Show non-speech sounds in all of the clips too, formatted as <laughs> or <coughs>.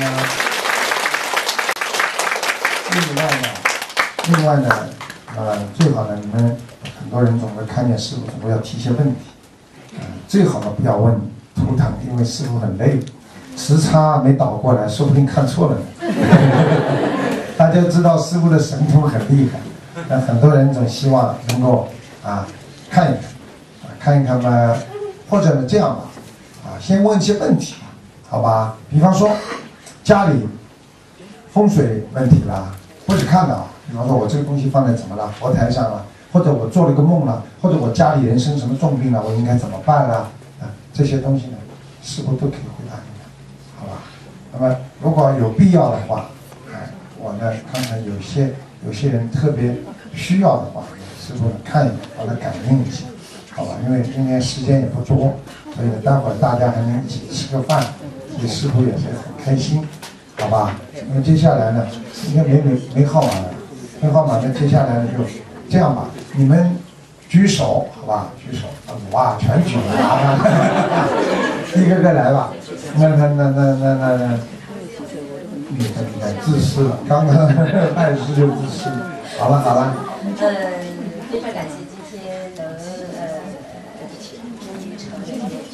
那另外呢，另外呢，呃，最好呢，你们很多人总会看见师傅总会要提一些问题，呃，最好呢不要问图腾，因为师傅很累，时差没倒过来，说不定看错了呢。<laughs> 大家知道师傅的神通很厉害，那很多人总希望能够啊看一看，啊看一看吧，或者呢这样吧，啊先问一些问题，好吧？比方说家里风水问题啦，不是看的，比方说我这个东西放在怎么了，佛台上了，或者我做了个梦了，或者我家里人生什么重病了，我应该怎么办啦？啊，这些东西呢，师傅都可以回答你的，好吧？那么如果有必要的话，哎，我呢看看有些有些人特别需要的话，师傅看一眼，帮他感应一下，好吧？因为今天时间也不多，所以呢待会儿大家还能一起吃个饭，所以师傅也是很开心。好吧，那么接下来呢，今天没没没号码了，没号码，那接下来呢就这样吧，你们举手，好吧，举手，哇，全举了啊，<laughs> 一个个来吧，那那那那那那那，你看你看，自私了，刚刚 <laughs> 拜师就自私了，好了好了，嗯，非常感谢今天能呃终于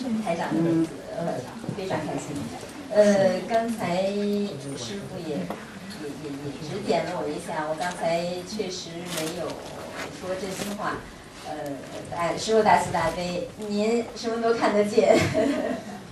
成为台长的。呃，刚才师傅也也也也指点了我一下，我刚才确实没有说真心话。呃，大师傅大慈大悲，您什么都看得见。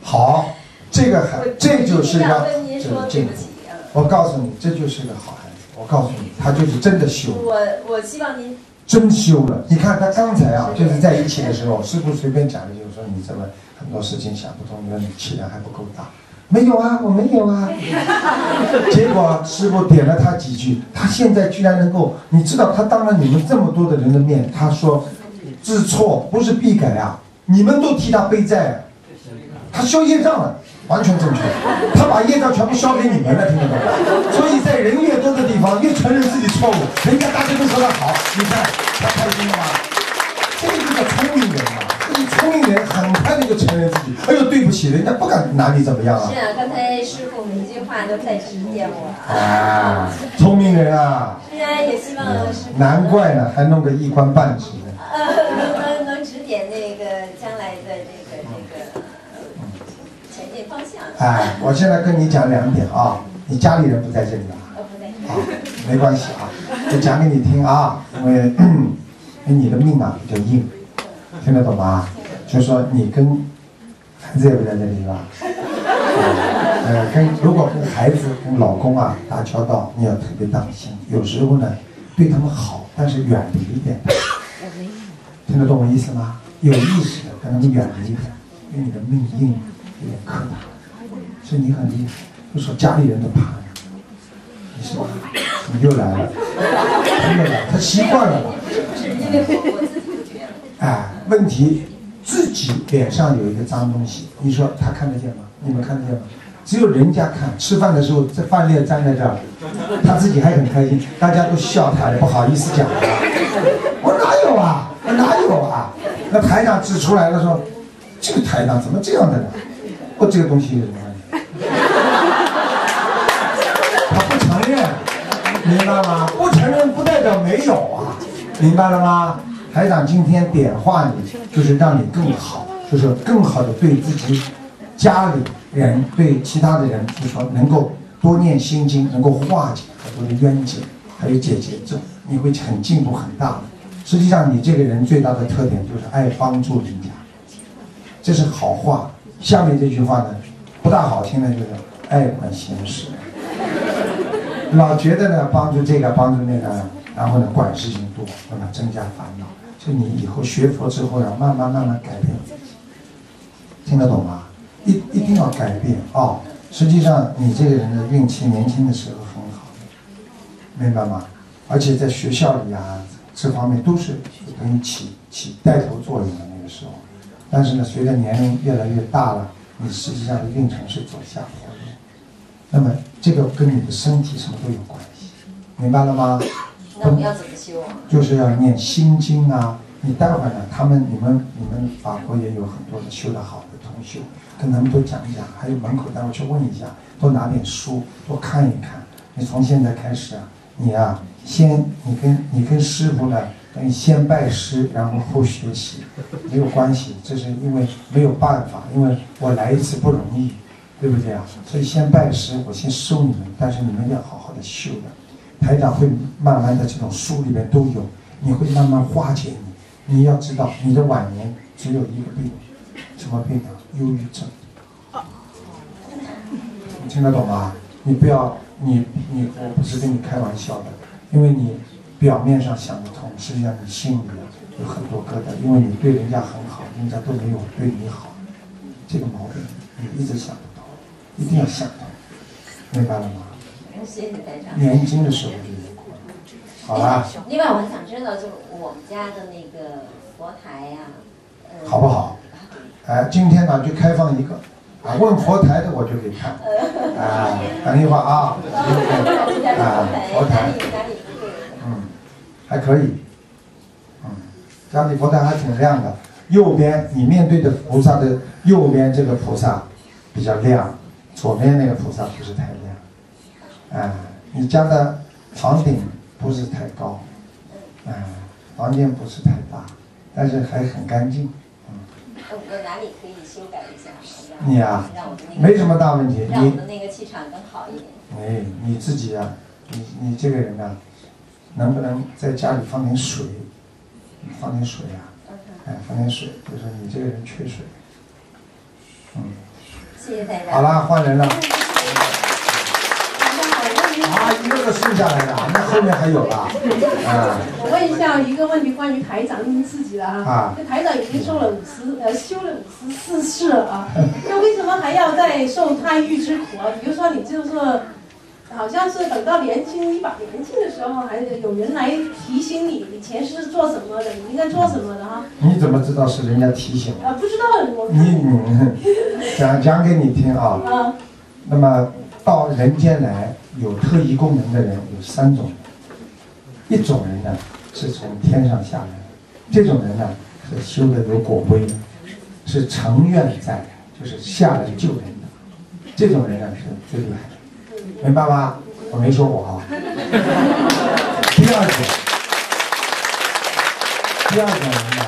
好，这个还 <laughs> 这就是一个跟您说这这对不起。嗯我告诉你，这就是个好孩子，我告诉你，他就是真的修。我我希望您真修了。你看他刚才啊，就是在一起的时候，师傅随便讲的，就是说你怎么很多事情想不通，你说你气量还不够大。没有啊，我没有啊。<laughs> 结果师傅点了他几句，他现在居然能够，你知道他当着你们这么多的人的面，他说知错不是必改啊，你们都替他背债啊，他消业障了。完全正确，他把业障全部消给你们了，听得懂吗？所以在人越多的地方，越承认自己错误，人家大家都说他好，你看他开心了吗？这个就叫聪明聪明人很快的就承认自己，哎呦对不起，人家不敢拿你怎么样啊是？啊，刚才师傅每句话都在指点我。啊，聪明人啊，是啊，也希望师傅难怪呢，还弄个一官半职呢。呃，能能能指点那个将来的这个这个呃前进方向。哎，我现在跟你讲两点啊，你家里人不在这里。啊，没关系啊，就讲给你听啊，因为 <coughs> 因为你的命啊比较硬，听得懂吗？就说你跟孩子也不在这里是吧？<laughs> 呃，跟如果跟孩子、跟老公啊打交道，你要特别当心。有时候呢，对他们好，但是远离一点。<laughs> 听得懂我意思吗？有意识的跟他们远离一点，因为你的命硬，有点克他，所以你很厉害。就说家里人都怕你。你是吧？你又来了，<laughs> 真的来，他习惯了吧？哎，问题自己脸上有一个脏东西，你说他看得见吗？你们看得见吗？只有人家看，吃饭的时候这饭粒粘在这儿，他自己还很开心，大家都笑他，不好意思讲他。我哪有啊？我哪有啊？那台长指出来了说，这个台长怎么这样的呢？我这个东西有什么问题？他不承认，明白吗？不承认不代表没有啊，明白了吗？台长今天点化你，就是让你更好，就是更好的对自己家里人、对其他的人，就是说能够多念心经，能够化解很多的冤结，还有解结咒，你会很进步很大的。实际上，你这个人最大的特点就是爱帮助人家，这是好话。下面这句话呢，不大好听的就是爱管闲事。<laughs> 老觉得呢帮助这个帮助那个，然后呢管事情多，那么增加烦恼。就你以后学佛之后要慢慢慢慢改变，听得懂吗？一一定要改变啊、实际上你这个人的运气年轻的时候很好，明白吗？而且在学校里啊这方面都是给你起起带头作用的那个时候。但是呢，随着年龄越来越大了，你实际上的运程是走下坡路。那么这个跟你的身体什么都有关系，明白了吗？那我们要怎么修啊？就是要念心经啊。你待会儿呢，他们、你们、你们法国也有很多的修得好的同修，跟他们多讲一讲，还有门口待会去问一下，多拿点书，多看一看。你从现在开始啊，你啊，先你跟你跟师傅呢，等于先拜师，然后后学习，没有关系，这是因为没有办法，因为我来一次不容易，对不对啊？所以先拜师，我先收你们，但是你们要好好的修的。台长会慢慢的这种书里面都有，你会慢慢化解你。你要知道，你的晚年只有一个病，什么病啊？忧郁症。你听得懂吗？你不要，你你，我不是跟你开玩笑的，因为你表面上想得通，实际上你心里有很多疙瘩，因为你对人家很好，人家都没有对你好，这个毛病你一直想不通，一定要想通，明白了吗？年轻的时候就有过，好啦，另外，我很想知道，就是我们家的那个佛台呀、呃，好不好？哎，今天呢就开放一个，啊，问佛台的我就给看，啊，等一会儿啊，<laughs> 啊，佛台？嗯，还可以，嗯，家里佛台还挺亮的，右边你面对的菩萨的右边这个菩萨比较亮，左边那个菩萨不是太亮，啊，你家的房顶不是太高，啊，房间不是太大，但是还很干净。呃我哪里可以修改一下？你呀让我的那个没什么大问题，你让我的那个气场更好一点。哎，你自己啊、你你这个人呢、能不能在家里放点水？放点水啊，嗯哎，放点水，就是你这个人缺水。嗯，谢谢大家。好啦，换人了。啊，一个个剩下来的，那后面还有啦。啊，我问一下一个问题，关于台长您自己的啊啊，这台长已经受了五十呃修了五十四世了啊，<laughs> 那为什么还要再受胎狱之苦啊？比如说你就是好像是等到年轻一把年轻的时候，还是有人来提醒你，你前世是做什么的，你应该做什么的哈？你怎么知道是人家提醒我？啊，不知道我你你讲讲给你听啊。<laughs> 啊那么到人间来有特异功能的人有三种，一种人呢是从天上下来的，这种人呢是修的有果位的，是成愿在，就是下来救人的，这种人呢是最厉害的，明白吗？我没说我啊。第二种，第二种人呢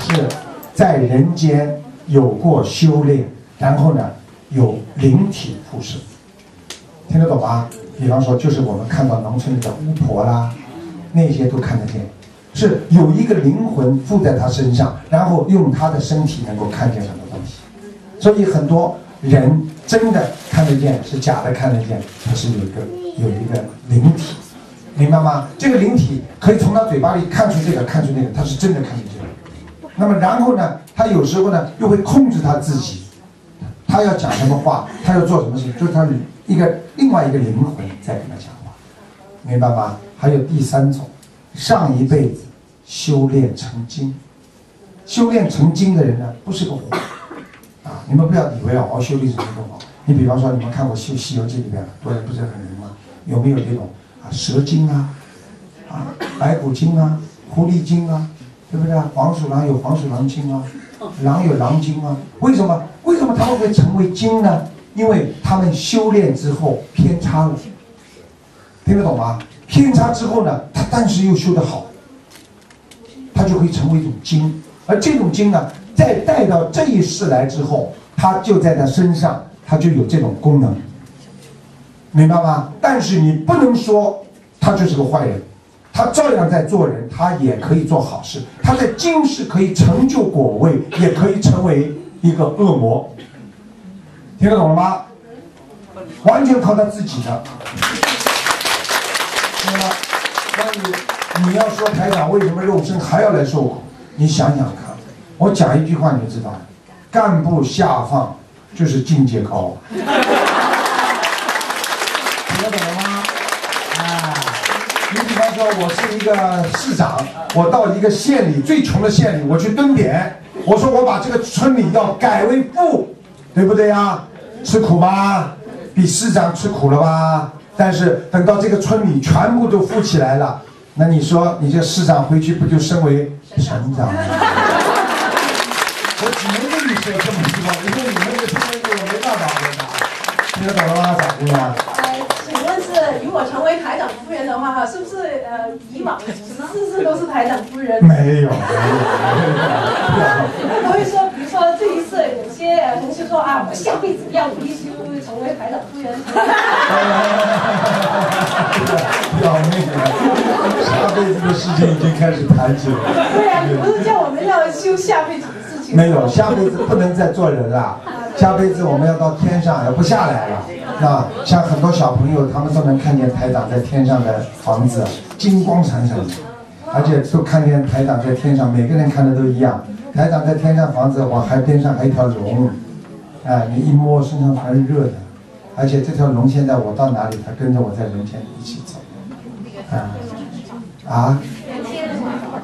是在人间有过修炼，然后呢有灵体附身，听得懂吗？比方说，就是我们看到农村里的巫婆啦，那些都看得见，是有一个灵魂附在他身上，然后用他的身体能够看见很多东西。所以很多人真的看得见，是假的看得见，它是有一个有一个灵体，明白吗？这个灵体可以从他嘴巴里看出这个，看出那个，他是真的看得见。那么然后呢，他有时候呢又会控制他自己，他要讲什么话，他要做什么事，就是他一个另外一个灵魂在跟他讲话，明白吗？还有第三种，上一辈子修炼成精，修炼成精的人呢，不是个活啊，你们不要以为啊，哦，修炼成精不好。你比方说，你们看过《西西游记》里面，很多人不是很灵吗？有没有这种啊蛇精啊，啊白骨精啊，狐狸精啊，对不对啊？黄鼠狼有黄鼠狼精啊，狼有狼精啊。为什么？为什么他们会成为精呢？因为他们修炼之后偏差了，听得懂吗？偏差之后呢，他但是又修得好，他就可以成为一种精。而这种精呢，再带到这一世来之后，他就在他身上，他就有这种功能，明白吗？但是你不能说他就是个坏人，他照样在做人，他也可以做好事，他在今世可以成就果位，也可以成为一个恶魔，听得懂了吗？完全靠他自己的。那么，关于你要说台长为什么肉身还要来受苦，你想想看，我讲一句话你就知道了，干部下放就是境界高。听得懂了吗？啊，你比方说，我是一个市长，我到一个县里最穷的县里，我去蹲点，我说我把这个村里要改为富，对不对呀？吃苦吧，比市长吃苦了吧？但是等到这个村里全部都富起来了，那你说你这市长回去不就升为省长了？我只能跟你说这么多，因为你们的天赋我没办法回答。听得懂了吗，小姑娘？如果成为台长夫人的话，哈，是不是呃以往事事都是台长夫人？没有。会不会说，比如说这一次有些呃同学说啊，我下辈子要努力修成为台长夫人？要命了！下辈子的事情已经开始谈起了。对呀、你不是叫我们要修下辈子的事情？没有，下辈子不能再做人了，下辈子我们要到天上，要不下来了。啊，像很多小朋友，他们都能看见台长在天上的房子，金光闪闪的，而且都看见台长在天上，每个人看的都一样。台长在天上房子往海边上还一条龙，哎，你一摸身上全是热的，而且这条龙现在我到哪里，它跟着我在人间一起走，啊，啊。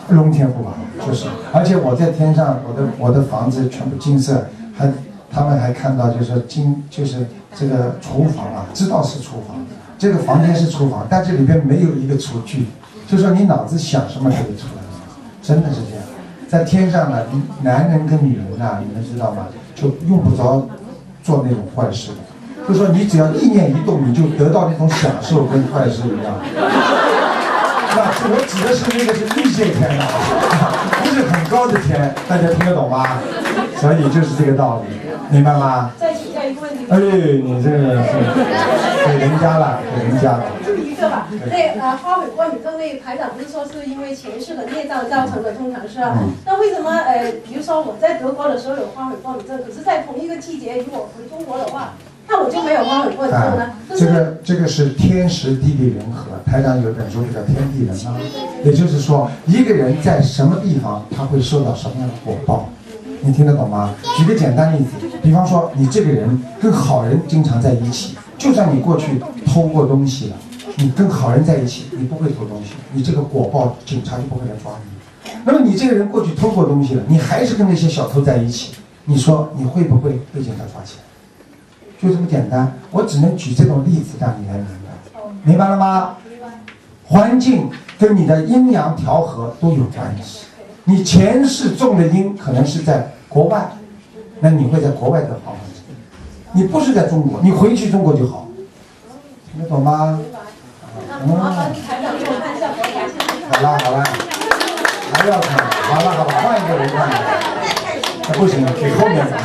龙天护法就是，而且我在天上，我的我的房子全部金色，还他们还看到就是说金就是这个厨房啊，知道是厨房，这个房间是厨房，但这里边没有一个厨具，就说你脑子想什么就出来，真的是这样。在天上呢，男人跟女人呐、你们知道吗？就用不着做那种坏事的，就说你只要意念一动，你就得到那种享受，跟坏事一样。那我指的是那个是异界天呐，不是很高的天，大家听得懂吗？所以就是这个道理，明白吗？再请教一个问题。哎，你这个是给人家了，给人家了。就一个吧，那呃花粉过敏症那个台长不是说是因为前世的孽障造成的，通常是啊。那为什么呃，比如说我在德国的时候有花粉过敏症，可是在同一个季节，如果回中国的话，那我就没有花粉过敏症啊呢？，这个这个是天时地利人和。台长有本书就叫《天地人》啊，也就是说，一个人在什么地方，他会受到什么样的果报，你听得懂吗？举个简单例子，比方说你这个人跟好人经常在一起，就算你过去偷过东西了，你跟好人在一起，你不会偷东西，你这个果报警察就不会来抓你。那么你这个人过去偷过东西了，你还是跟那些小偷在一起，你说你会不会被警察抓起来？就这么简单，我只能举这种例子让你来明白，明白了吗？环境跟你的阴阳调和都有关系。你前世种的因可能是在国外，那你会在国外得好环境。你不是在中国，你回去中国就好，听得懂吗？嗯，好了好了，还要看，好了好了，换一个人看。不行，给后面吧。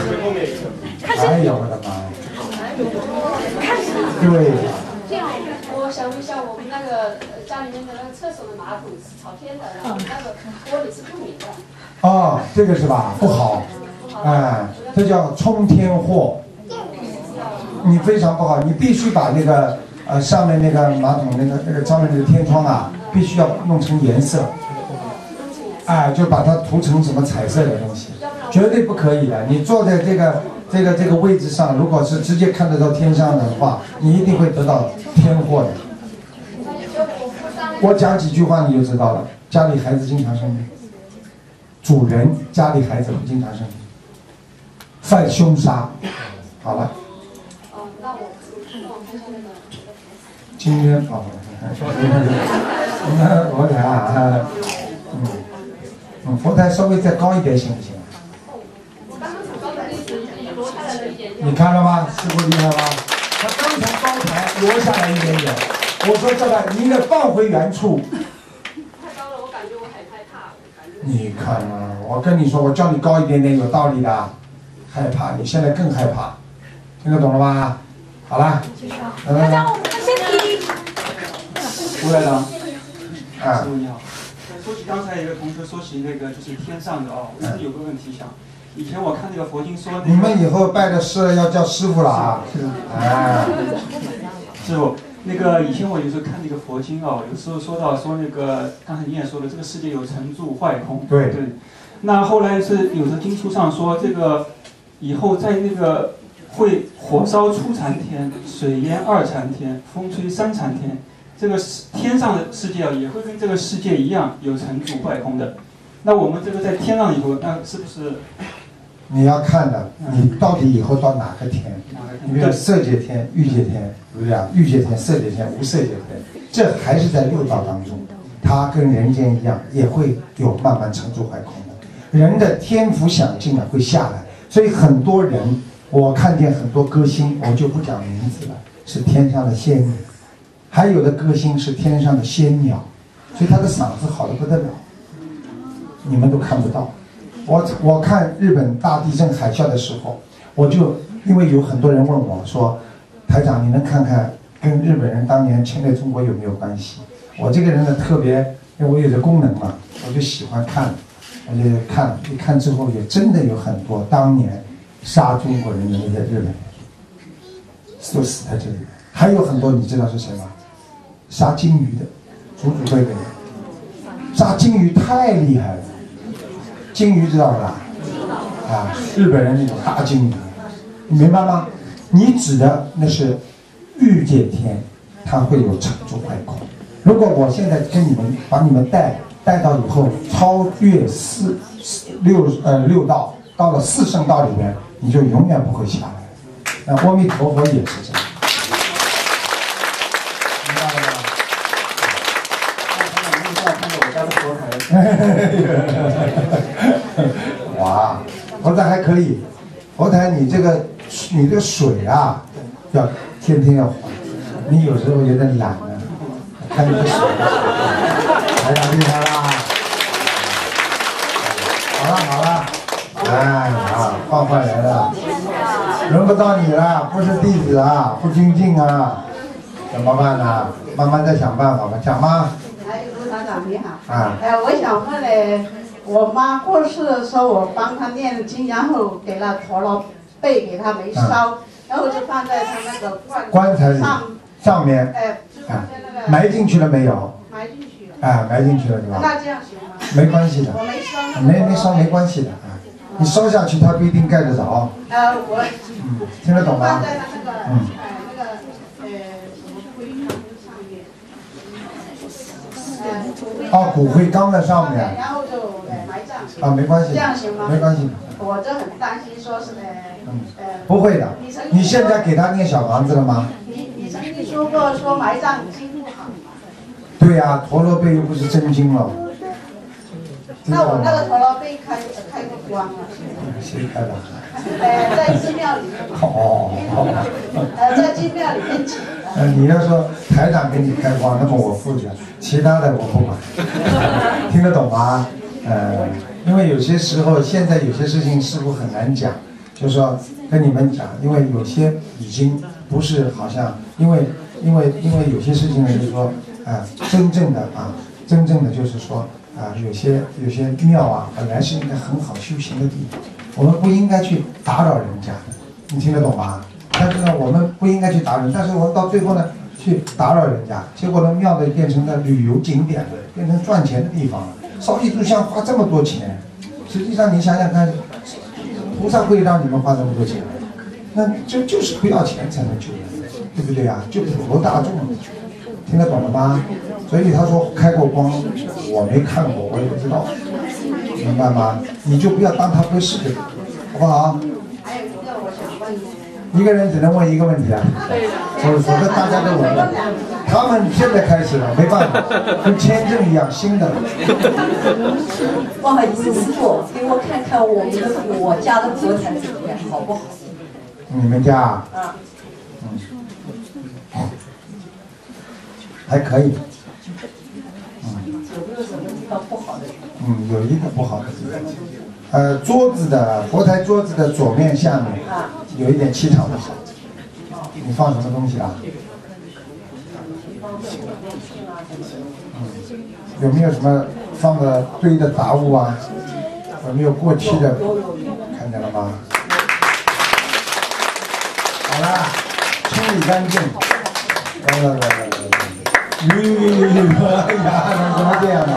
哎呀，我的妈呀！对。我想问一下，我们那个呃家里面的那个厕所的马桶是朝天的，然后那个玻璃是透明的，哦，这个是吧？不好，哎，这叫冲天祸。你非常不好，你必须把那个呃上面那个马桶那个那个上面那个天窗啊，必须要弄成颜色，哎，就把它涂成什么彩色的东西，绝对不可以的。你坐在这个这个这个位置上，如果是直接看得到天上的话，你一定会得到天祸的。我讲几句话你就知道了。家里孩子经常生病，主人家里孩子不经常生病，犯凶杀。好了，哦，那我那我看下那个今天啊，那佛台啊，嗯嗯，佛台稍微再高一点行不行？我刚刚从高台那挪下来了一点点，你看了吗？师傅厉害吧？他刚从高台挪下来一点点。我说这个，你应该放回原处。太高了，我感觉我很害怕，感觉。你看啊，我跟你说，我叫你高一点点有道理的，害怕，你现在更害怕，听得懂了吧？好了，来来来，我们的身体。吴院长，啊师，傅你好。说起刚才一个同学说起那个就是天上的哦，我一直有个问题想，以前我看那个佛经说那个你们以后拜的师要叫师傅了啊！哎，师傅，那个以前我有时候看那个佛经哦，有时候说到说那个刚才你也说了，这个世界有成住坏空。对对。那后来是有的经书上说这个以后在那个会火烧初禅天，水淹二禅天，风吹三禅天，这个世天上的世界啊也会跟这个世界一样有成住坏空的。那我们这个在天上以后，那是不是你要看的，你到底以后到哪个天？你比如色界天、欲界天，对不对啊？欲界天、色界天、无色界天，这还是在六道当中，它跟人间一样，也会有慢慢成住坏空的。人的天赋享尽了会下来，所以很多人，我看见很多歌星，我就不讲名字了，是天上的仙女，还有的歌星是天上的仙鸟，所以他的嗓子好的不得了，你们都看不到。我我看日本大地震海啸的时候，我就因为有很多人问我说，台长你能看看跟日本人当年侵略中国有没有关系？我这个人呢特别，因为我有这功能嘛，我就喜欢看。我就看，一看之后也真的有很多当年杀中国人的那些日本人，都死在这里。还有很多你知道是谁吗？杀金鱼的，祖祖辈辈，杀金鱼太厉害了。金鱼知道吧？啊，日本人那种大金鱼，你明白吗？你指的那是御界天，它会有成住坏空。如果我现在跟你们把你们带。带到以后，超越四四六呃六道，到了四圣道里面，你就永远不会下来。那阿弥陀佛也是这样，明白了吗？<laughs> 哇，佛台还可以，佛台你这个你这个水啊，要天天要换，你有时候有点懒啊，看你的水。哎呀，厉害啦！好了好了，哎呀，换换人了，轮不到你了，不是弟子啊，不尊敬啊，怎么办呢？慢慢再想办法吧，讲吗？哎，卢团长你好。啊。哎，我想问呢，我妈过世的时候，我帮她念经，然后给了陀螺贝给她没烧，然后就放在她那个棺棺材里上面。哎，就放在那个。埋进去了没有？埋进去。啊，埋进去了，对吧？那这样行吗？没关系的，我没烧，没没烧没关系的啊。你烧下去，它不一定盖得着。呃，我嗯，听得懂吗？在那个嗯，哎，那个呃，什么灰缸上面。哦，骨灰缸在上面。然后就呃埋葬。啊，没关系。这样行吗？没关系。我就很担心，说是呢嗯呃。不会的。你现在给他念小房子了吗？你你曾经说过说埋葬经不好。对呀，陀螺贝又不是真经了。那我那个陀螺被开开过光了。谁开的？呃，在寺庙里面。哦。呃，在寺庙里面请的。呃，你要说台长给你开光，那么我负责，其他的我不管。<laughs> 听得懂吗？呃，因为有些时候，现在有些事情似乎很难讲，就是说跟你们讲，因为有些已经不是好像，因为因为因为有些事情呢，就是说。啊，真正的啊，真正的就是说啊，有些有些庙啊，本来是一个很好修行的地方，我们不应该去打扰人家的，你听得懂吗？但是呢，我们不应该去打扰，但是我到最后呢，去打扰人家，结果呢，庙的变成了旅游景点了，变成赚钱的地方了。烧一炷香花这么多钱，实际上你想想看，菩萨会让你们花这么多钱？那就就是不要钱才能救人，对不对啊？就普罗大众。听得懂了吗？所以他说开过光，我没看过，我也不知道，明白吗？你就不要当他不是，好不好？一个人只能问一个问题啊，否否则大家都问。他们现在开始了，没办法，跟签证一样，新的。不好意思，师傅，给我看看我们的我家的佛台怎么样，好不好？你们家？啊。还可以，嗯，有没有什么地方不好的？嗯，有一个不好的地方，呃，桌子的佛台桌子的左面下面有一点气场不好。你放什么东西啊？嗯，有没有什么放的堆的杂物啊？有没有过期的？看见了吗？好了，清理干净。来来来来。哎呀，怎么这样的？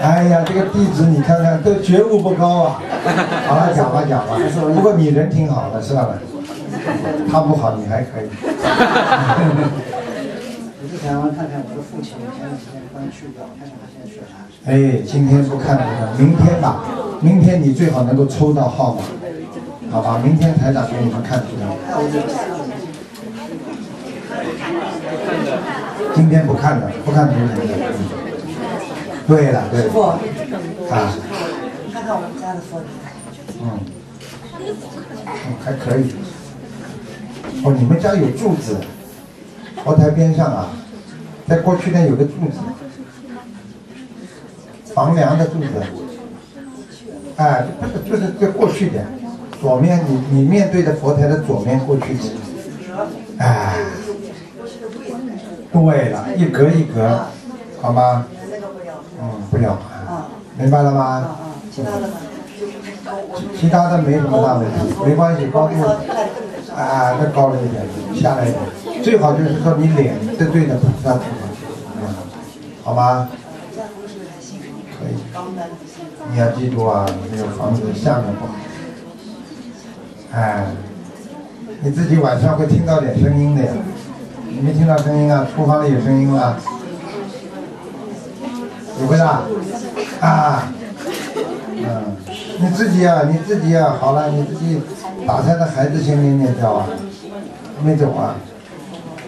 哎呀，这个地址你看看，这觉悟不高啊！<laughs> 好了，讲吧讲吧。不过你人挺好的，算了。他不好，你还可以。我就想看看我的父亲，前段时间刚去掉，看看他现在去哪。哎，今天不看了，明天吧。明天你最好能够抽到号码，好吧？明天台长给你们看出来。今天不看了，不看图腾的。对了，对。了，啊。看看我们家的佛台。嗯，嗯，还可以。哦，你们家有柱子，佛台边上啊，在过去呢有个柱子，房梁的柱子。哎，不是，就是在过去的，左面你你面对着佛台的左面过去点。哎，对了，一格一格，好吗？嗯，不要。明白了吗？其他的呢？其他的没什么大问题，没关系，高度啊，再高了一点，下来一点，最好就是说你脸是对着菩萨头，嗯，好吗？可以。你要记住啊，那个房子下面不好。哎，你自己晚上会听到点声音的呀？你没听到声音啊？厨房里有声音吗？有回答？啊，嗯，你自己啊，你自己啊，好了，你自己打胎的孩子先念念掉啊，没懂啊？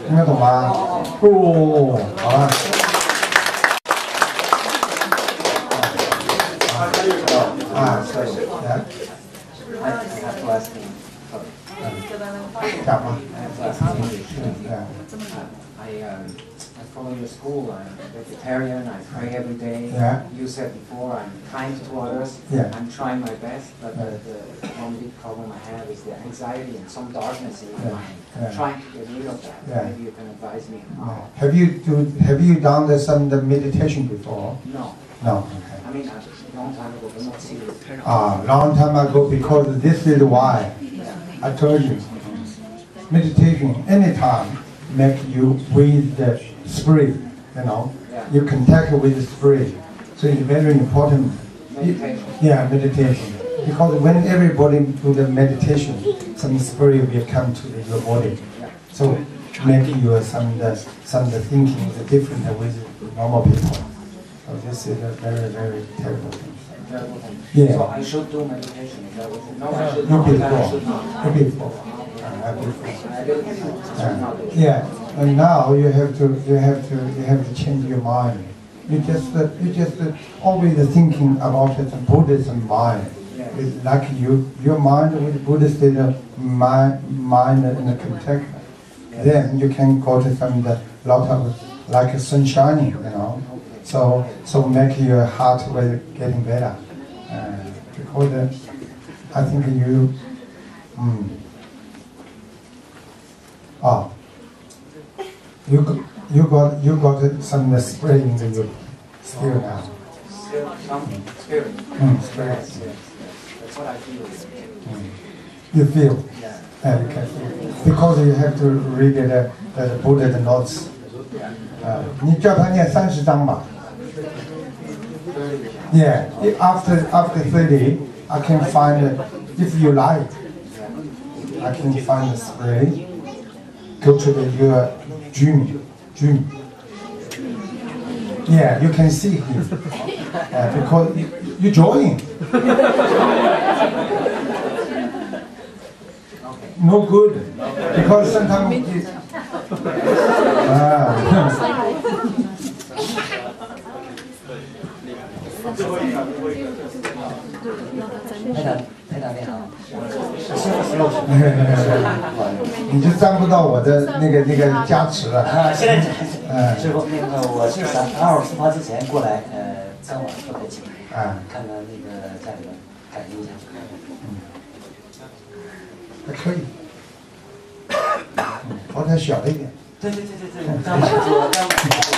听得懂吗？哦，好了。啊，是 จับมาไอ้ um, um, I follow your school. I'm vegetarian. I pray every day. Yeah. You said before, I'm kind to others. Yeah. I'm trying my best, but yeah. the, the one big problem I have is the anxiety and some darkness in my yeah. mind. Yeah. Trying to get rid of that. Yeah. Maybe you can advise me. Have you do, Have you done this the meditation before? No. No. Okay. I mean, a long time ago, but not serious. Ah, long time ago, because this is why. I told you meditation anytime make you with the spirit, you know, Yeah. you contact with the spirit. So it's very important. Meditation. Yeah, meditation. Because when everybody do the meditation, some spirit will come to your body. Yeah. So make you some the, some the thinking is different with normal people. So this is a very very terrible thing. Yeah. So I should do meditation. Is that what you- No, I should You not. I should not. you before, uh, before. I didn't. I should not do it. Yeah, and now you have to you have to you have to change your mind. You just uh, you just uh, always thinking about the Buddhism mind. Yeah. It's like you your mind with Buddhist uh, mind mind in the contact. Then you can go to some the lot of like sunshine, you know. So so make your heart will getting better. Uh, because uh, I think you. Mm, Oh, you got, you got you got some spray in you still now. Still some spirit. Mm. Yes. That's what I feel. Mm. You feel, Yeah. yeah, feel. because you have to read the, the Buddha the notes. 呃，你叫他念三十章吧。Yeah, if after after thirty, I can find it. If you like, I can find the spray. Go to the your Jimmy, Jimmy. Yeah, you can see him uh, because you, you join. <laughs> No good because sometimes. It, ah. 台长，台长你好，你就沾不到我的那个那个加持了。啊，现在嗯师傅，那个我是想正好出发之前过来，呃，跟我说台请，啊，看看那个家里面感应一下。还可以，房间小了。一点，对对对对对，刚买做，刚买做，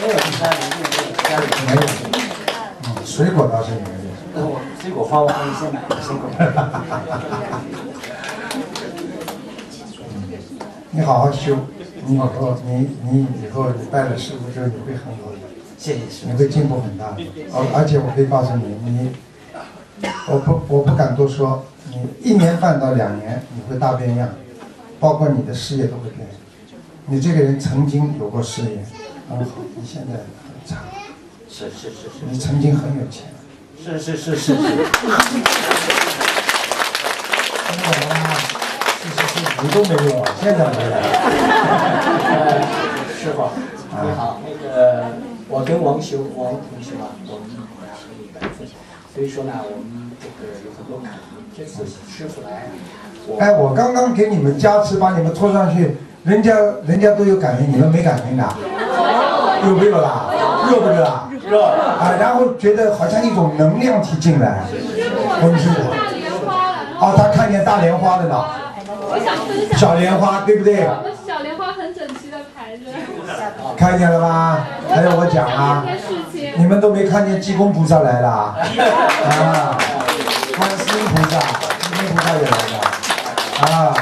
没有其他人用的，家里没有，嗯，水果倒是有。那我水果花我可以先买水果。你好好修，你以后你你以后你拜了师傅之后你会很好的，谢谢师你会进步很大的。而而且我可以告诉你，你我不我不敢多说，你一年半到两年你会大变样，包括你的事业都会变。你这个人曾经有过事业很好，你现在很差。是是是是。你曾经很有钱。是是是是是。听懂了吗？是是是，你都没有，现在没有。呃，师傅，你好，那个我跟王修王同学啊，我们缘分。所以说呢，我们这个有很多感恩。这次师傅来，我哎，我刚刚给你们加持，把你们拖上去，人家人家都有感应，你们没感应的？有没有啦？热不热啊？热啊，然后觉得好像一种能量体进来，我们是大莲花了，哦，他看见大莲花了呢，我想分享小莲花对不对？我们小莲花很整齐的排着。看见了吗？还有我讲啊，你们都没看见济公菩萨来了啊？啊，观世音菩萨、济公菩萨也来了啊。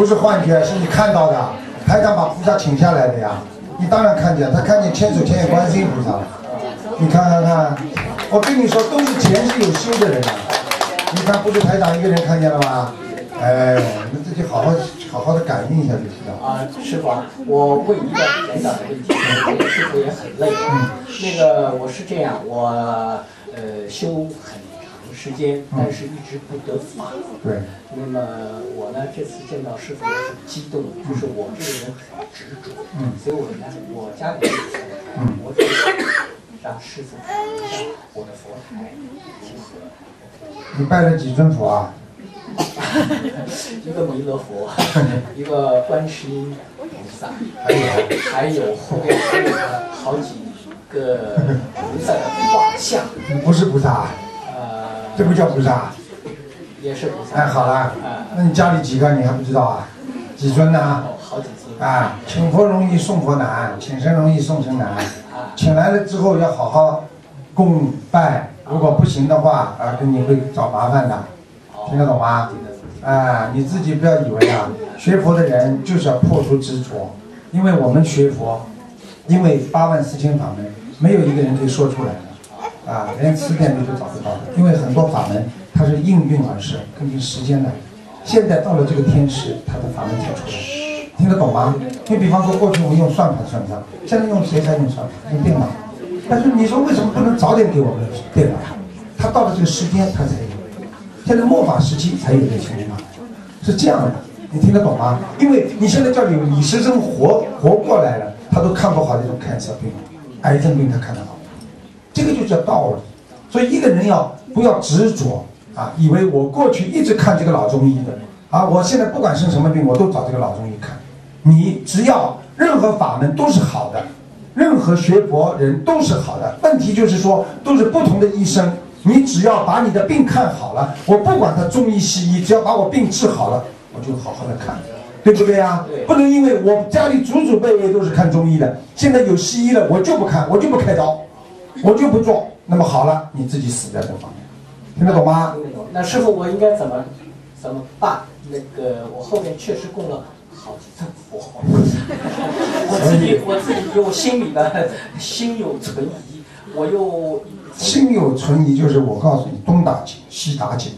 不是幻觉，是你看到的。台长把菩萨请下来的呀，你当然看见，他看见千手千眼观世音菩萨了。你看看看，我跟你说，都是前世有修的人啊。你看，不是台长一个人看见了吗？哎，你们自己好好好好的感应一下就知道。啊，师傅啊，我问一个简短的问题，师傅也很累。嗯，那个我是这样，我呃修很长时间，但是一直不得法。对。那么我呢，这次见到师傅也很激动，就是我这个人很执着。嗯。所以我呢，我家里有佛，嗯，我准备让师傅看一下我的佛台如何。你拜了几尊佛啊？<laughs> 一个弥勒佛，<laughs> 一个观世音菩萨，还有还有后面还有好几个菩萨的画像。你不是菩萨，呃，这不叫菩萨，也是菩萨。哎，好了，那你家里几个你还不知道啊？几尊呢？好几尊。啊，请佛容易送佛难，请神容易送神难。请来了之后要好好供拜，如果不行的话，啊，跟你会找麻烦的，听得懂吗？啊，你自己不要以为啊，学佛的人就是要破除执着，因为我们学佛，因为八万四千法门，没有一个人可以说出来啊，连词典里都找不到的，因为很多法门它是应运而生，根据时间来。现在到了这个天时，它的法门才出来，听得懂吗？你比方说过去我们用算盘算账，现在用谁在用算盘？用电脑。但是你说为什么不能早点给我们电脑？它到了这个时间它才有。现在末法时期才有这情况，是这样的，你听得懂吗？因为你现在叫李李时珍活活过来了，他都看不好这种癌症病，癌症病他看得好，这个就叫道理。所以一个人要不要执着啊？以为我过去一直看这个老中医的啊，我现在不管生什么病，我都找这个老中医看。你只要任何法门都是好的，任何学佛人都是好的，问题就是说都是不同的医生。你只要把你的病看好了，我不管他中医西医，只要把我病治好了，我就好好的看，对不对呀？不能因为我家里祖祖辈辈都是看中医的，现在有西医了，我就不看，我就不开刀，我就不做。那么好了，你自己死在这方面，听得懂吗？那师傅，我应该怎么怎么办？那个我后面确实供了好几尊佛，我自己我自己又心里呢心有存疑，我又。心有存疑，就是我告诉你，东打紧，西打紧，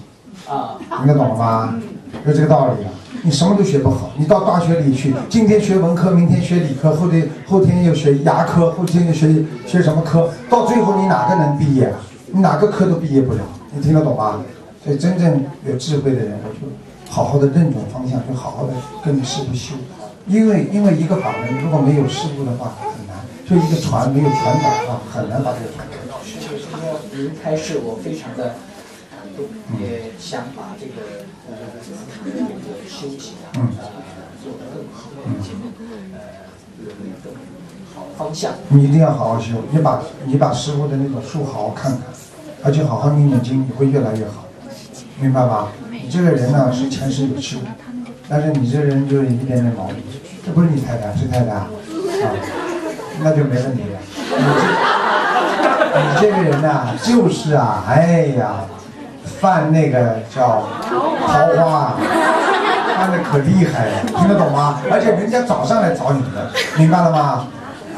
啊，听得懂了吗？就这个道理啊。你什么都学不好，你到大学里去，今天学文科，明天学理科，后天后天又学牙科，后天又学学什么科，到最后你哪个能毕业啊？你哪个科都毕业不了，你听得懂吗？所以真正有智慧的人，我就好好的认准方向，就好好的跟着师傅修。因为因为一个法门如果没有师傅的话很难，就一个船没有船长的话很难把这个船开。您开示我非常的也想把这个呃这个修行啊呃做得更好，并且呃有一个好方向。你一定要好好修，你把你把师傅的那种书好好看看，而且好好念念经，你会越来越好，明白吗？你这个人呢是前世有修，但是你这人就是一点点毛病，这不是你太太，是太太啊，那就没问题了。你这。你这个人呐，就是啊，哎呀，犯那个叫桃花，<laughs> 犯的可厉害了，听得懂吗？而且人家早上来找你的，明白了吗？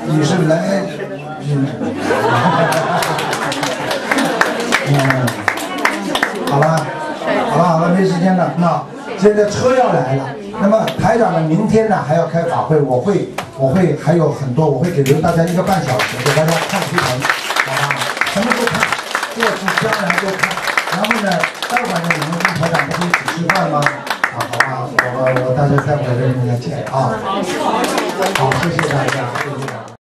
你是来，嗯，<laughs> 嗯，好了，好了好了，没时间了，那现在车要来了，那么台长呢，明天呢还要开法会，我会我会还有很多，我会给留大家一个半小时，给大家看图腾。什么都看，过去将来都看。然后呢，待会儿呢，我们跟团长不是一起吃饭吗？啊，好吧，我我大家待会跟大家见啊。好，谢谢大家，谢谢大家。